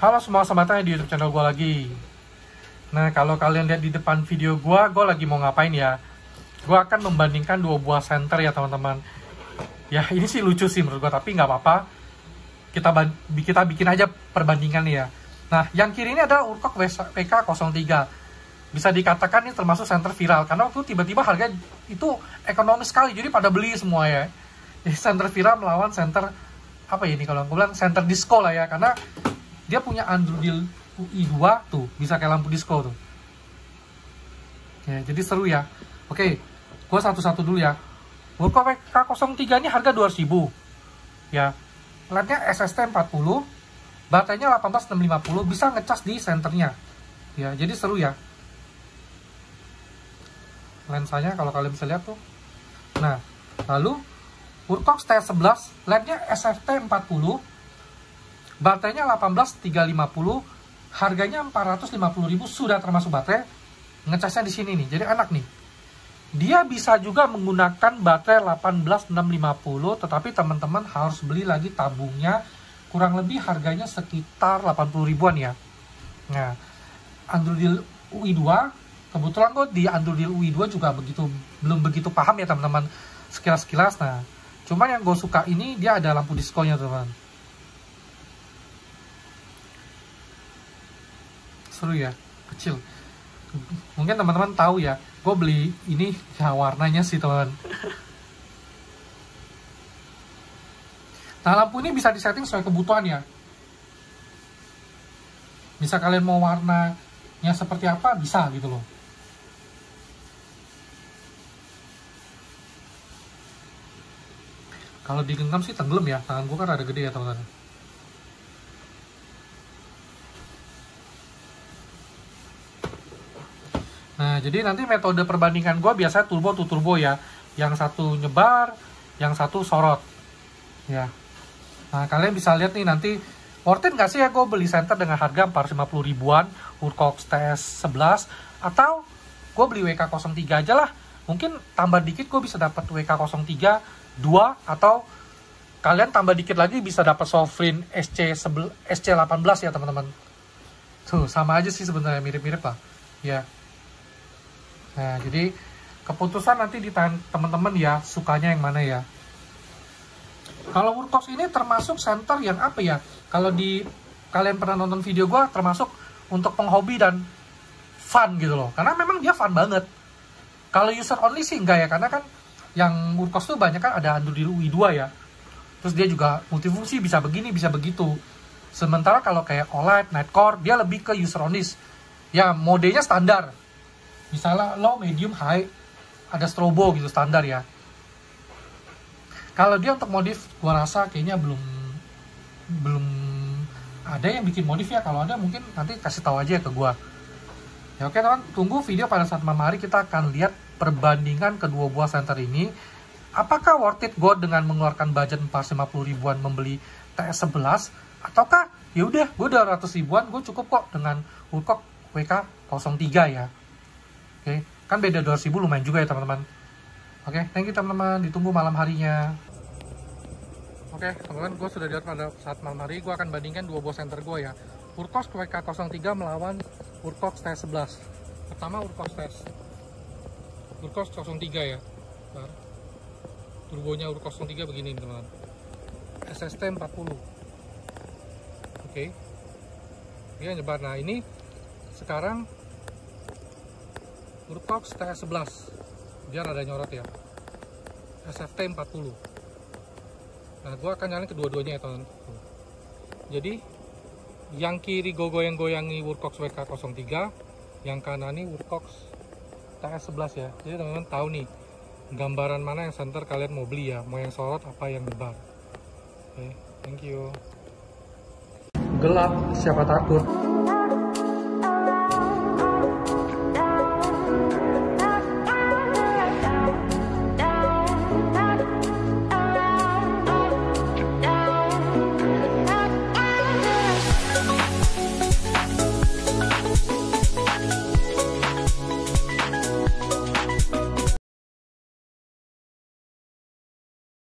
Halo semua sobatnya di YouTube channel gue lagi. Nah, kalau kalian lihat di depan video gue, gue lagi mau ngapain ya? Gue akan membandingkan dua buah center ya teman-teman. Ya, ini sih lucu sih menurut gue, tapi nggak apa-apa. Kita kita bikin aja perbandingan ya. Nah, yang kiri ini adalah Urkok PK03. Bisa dikatakan ini termasuk center viral karena waktu tiba-tiba harga itu ekonomis sekali, jadi pada beli semua ya. Jadi center viral melawan center apa ya ini kalau aku bilang center disco lah ya karena dia punya Android UI2 tuh bisa kayak lampu disco tuh. Oke, jadi seru ya. Oke gua satu-satu dulu ya. Wulco K03 ini harga 2000 ya lednya SST 40 baterainya 18650 bisa ngecas di senternya. Ya jadi seru ya. Lensanya kalau kalian bisa lihat tuh. Nah lalu Urcox T11 lednya SFT 40 baterainya 18350 harganya 450.000 sudah termasuk baterai. Ngecasnya di sini nih jadi enak nih. Dia bisa juga menggunakan baterai 18650 tetapi teman-teman harus beli lagi tabungnya. Kurang lebih harganya sekitar 80 ribuan ya. Nah Android UI2 kebetulan kok di Android UI2 juga begitu belum begitu paham ya teman-teman. Sekilas-sekilas nah. Cuman yang gue suka ini dia ada lampu diskonya teman seru ya kecil. Mungkin teman-teman tahu ya gue beli ini ya warnanya sih teman nah lampu ini bisa disetting sesuai kebutuhan ya. Bisa kalian mau warnanya seperti apa bisa gitu loh. Kalau digenggam sih tenggelam ya. Tangan gue kan ada gede ya teman-teman Nah, jadi nanti metode perbandingan gue biasanya turbo to turbo ya. Yang satu nyebar, yang satu sorot. Ya. Nah, kalian bisa lihat nih nanti worth it nggak sih ya gue beli center dengan harga 450 ribuan Urcox TS 11 atau gue beli WK03 aja lah. Mungkin tambah dikit gue bisa dapat WK03 2 atau kalian tambah dikit lagi bisa dapat Sofrin SC SC18 ya teman-teman. Tuh, sama aja sih sebenarnya mirip-mirip lah. Ya. Nah, jadi keputusan nanti di tangan teman-teman ya, sukanya yang mana ya. Kalau Workbox ini termasuk center yang apa ya? Kalau di kalian pernah nonton video gue, termasuk untuk penghobi dan fun gitu loh. Karena memang dia fun banget. Kalau user only sih enggak ya, karena kan yang Workbox tuh banyak kan ada Android UI 2 ya. Terus dia juga multifungsi, bisa begini, bisa begitu. Sementara kalau kayak OLED, Nightcore, dia lebih ke user only. Ya, modenya standar misalnya low, medium, high, ada strobo gitu standar ya. Kalau dia untuk modif, gua rasa kayaknya belum belum ada yang bikin modif ya. Kalau ada mungkin nanti kasih tahu aja ke gua. Ya oke teman, tunggu video pada saat malam hari kita akan lihat perbandingan kedua buah center ini. Apakah worth it gue dengan mengeluarkan budget 450 ribuan membeli TS11 ataukah ya udah gue 200 ribuan gue cukup kok dengan Woodcock WK03 ya. Oke, kan beda 2000 lumayan juga ya teman-teman. Oke, thank you teman-teman. Ditunggu malam harinya. Oke, teman-teman, gue sudah lihat pada saat malam hari. Gue akan bandingkan dua buah center gue ya. Urcox WK03 melawan Urcox T11. Pertama Urcox T Urcox 03 ya. Bentar. Turbonya Urcox 03 begini teman-teman. SST 40. Oke. Dia nyebar. Nah, ini sekarang Urcox TS11 biar ada nyorot ya. SFT 40 nah gue akan nyalain kedua-duanya ya teman jadi yang kiri gue goyang-goyangi Urcox WK03 yang kanan ini Urcox TS11 ya. Jadi teman-teman tahu nih gambaran mana yang center kalian mau beli ya? Mau yang sorot apa yang lebar oke okay, thank you. Gelap siapa takut